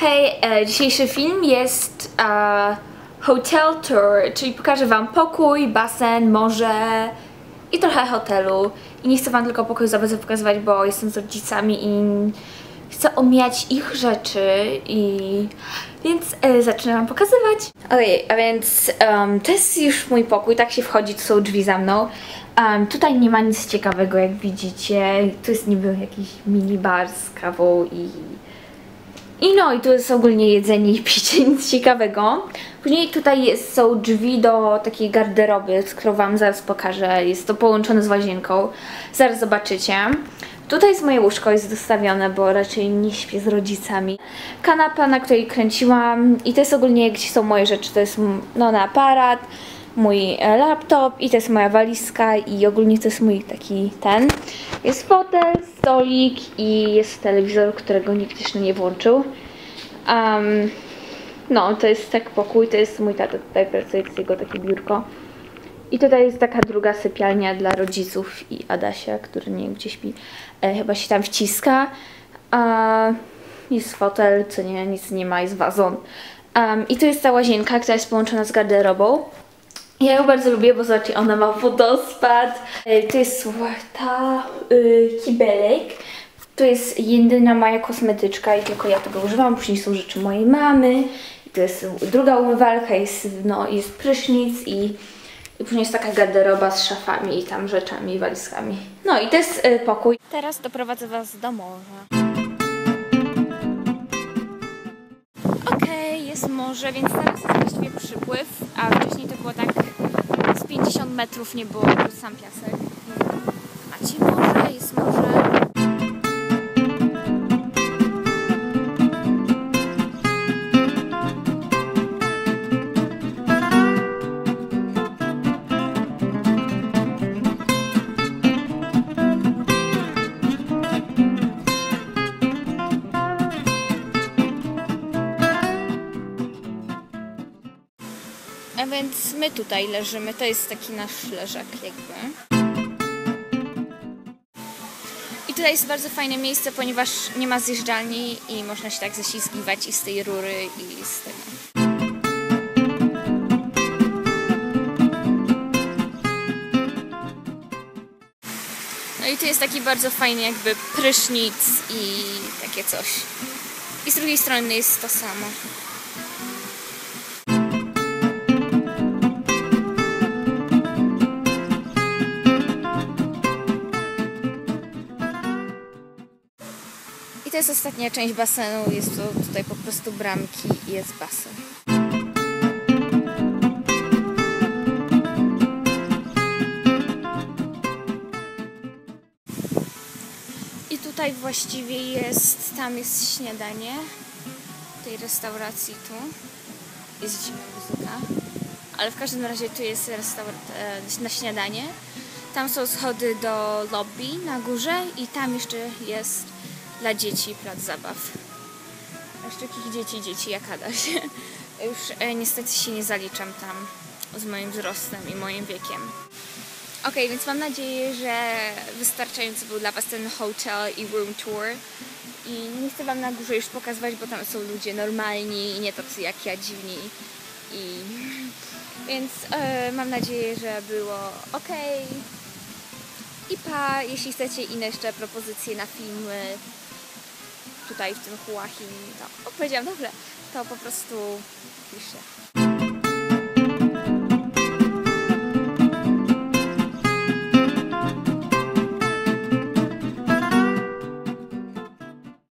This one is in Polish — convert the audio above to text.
Hej, e, dzisiejszy film jest e, hotel tour, czyli pokażę Wam pokój, basen, morze i trochę hotelu. I nie chcę Wam tylko pokoju za bardzo pokazywać, bo jestem z rodzicami i chcę omijać ich rzeczy i więc e, zacznę Wam pokazywać. Okej, a więc em, to jest już mój pokój, tak się wchodzi, tu są drzwi za mną. Em, tutaj nie ma nic ciekawego, jak widzicie. Tu jest niby jakiś mini bar z kawą i i no, i tu jest ogólnie jedzenie i picie, nic ciekawego. Później tutaj jest, są drzwi do takiej garderoby, którą Wam zaraz pokażę. Jest to połączone z łazienką. Zaraz zobaczycie. Tutaj jest moje łóżko, jest dostawione, bo raczej nie śpię z rodzicami. Kanapa, na której kręciłam i to jest ogólnie, gdzie są moje rzeczy. To jest no, na aparat, mój e, laptop i to jest moja walizka i ogólnie to jest mój taki ten. Jest fotel, stolik i jest telewizor, którego nikt jeszcze nie włączył. Um, no, to jest tak pokój, to jest mój tata tutaj pracuje, to jest jego takie biurko. I tutaj jest taka druga sypialnia dla rodziców i Adasia, który nie wiem gdzie śpi, e, chyba się tam wciska. A jest fotel, co nie, nic nie ma, jest wazon. Um, I tu jest ta łazienka, która jest połączona z garderobą. Ja ją bardzo lubię, bo zobaczcie, ona ma wodospad. E, To jest ta y, kibelek. To jest jedyna moja kosmetyczka i tylko ja tego używam. Później są rzeczy mojej mamy. To jest druga umywalka, jest, no, jest prysznic i, i później jest taka garderoba z szafami i tam rzeczami walizkami. No i to jest y, pokój. Teraz doprowadzę Was do morza. Morze, więc teraz jest właściwie przypływ, a wcześniej to było tak z 50 metrów nie było, był sam piasek. Macie morze, jest morze. A więc my tutaj leżymy, to jest taki nasz leżak jakby. I tutaj jest bardzo fajne miejsce, ponieważ nie ma zjeżdżalni i można się tak ześlizgiwać i z tej rury i z tego. No i tu jest taki bardzo fajny jakby prysznic i takie coś. I z drugiej strony jest to samo. I to jest ostatnia część basenu. Jest to tutaj po prostu bramki i jest basen. I tutaj właściwie jest, tam jest śniadanie tej restauracji tu. Jest dziwna muzyka. Ale w każdym razie tu jest restauracja na śniadanie. Tam są schody do lobby na górze i tam jeszcze jest dla dzieci plac zabaw. A takich dzieci, dzieci jak Adaś. Już e, niestety się nie zaliczam tam z moim wzrostem i moim wiekiem. Ok, więc mam nadzieję, że wystarczający był dla Was ten hotel i room tour. I nie chcę Wam na górze już pokazywać, bo tam są ludzie normalni i nie tacy jak ja, dziwni. I... Więc e, mam nadzieję, że było ok. I pa, jeśli chcecie inne jeszcze propozycje na filmy tutaj w tym Huahim, to odpowiedziałam dobrze, to po prostu piszcie.